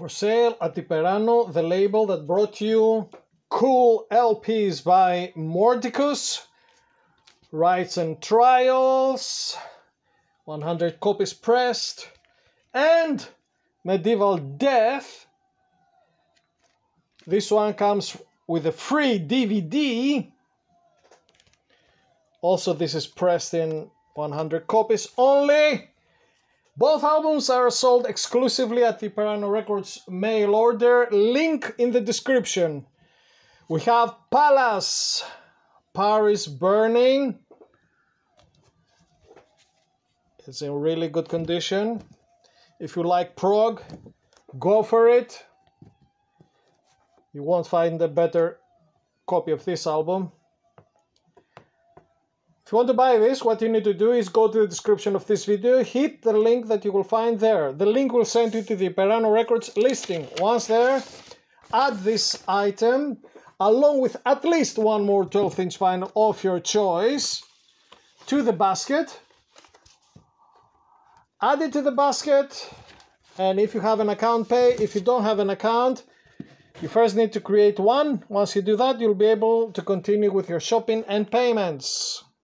for sale at Yperano, the label that brought you cool LPs by Mordicus, Rights and Trials, 100 copies pressed, and Medieval Death. This one comes with a free DVD. Also, this is pressed in 100 copies only. Both albums are sold exclusively at the Yperano Records mail order. Link in the description. We have Pallas, Paris Burning. It's in really good condition. If you like prog, go for it. You won't find a better copy of this album. If you want to buy this, what you need to do is go to the description of this video, hit the link that you will find there. The link will send you to the Yperano Records listing. Once there, add this item along with at least one more 12 inch vinyl of your choice to the basket. Add it to the basket and if you have an account pay, if you don't have an account, you first need to create one. Once you do that, you'll be able to continue with your shopping and payments.